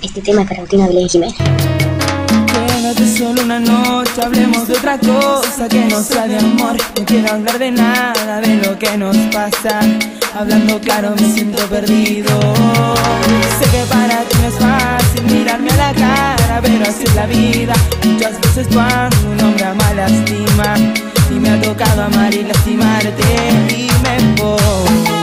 Este tema es para Agustina Lady Jiménez. Quédate solo una noche, hablemos de otra cosa que no sea de amor. No quiero hablar de nada, de lo que nos pasa. Hablando claro me siento perdido. Sé que para ti no es fácil mirarme a la cara, pero así es la vida. Muchas veces cuando un hombre ama lastima. Y me ha tocado amar y lastimarte y me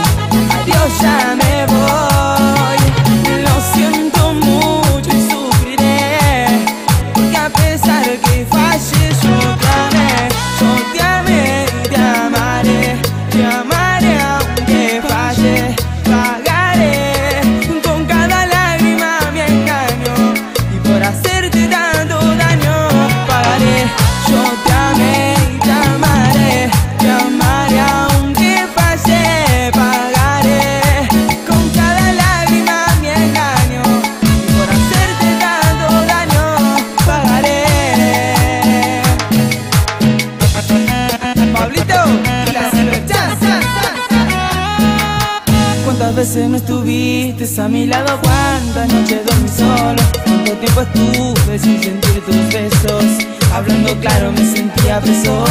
veces no estuviste a mi lado? ¿Cuántas noches dormí solo? ¿Cuánto tiempo estuve sin sentir tus besos? Hablando claro me sentía preso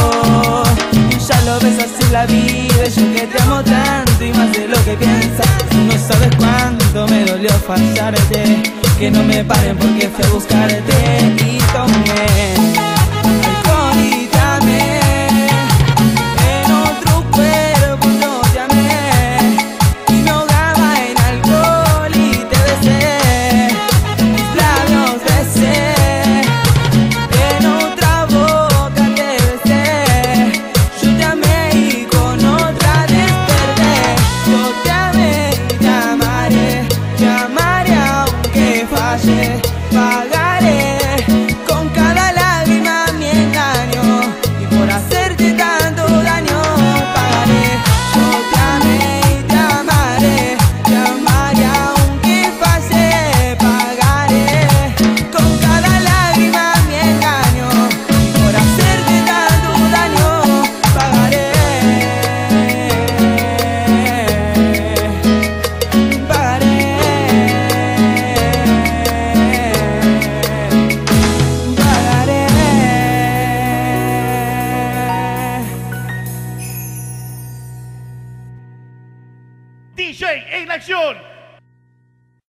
Ya lo ves así la vida Yo que te amo tanto y más de lo que piensas no sabes cuánto me dolió fallarte Que no me paren porque fui a buscarte DJ en acción.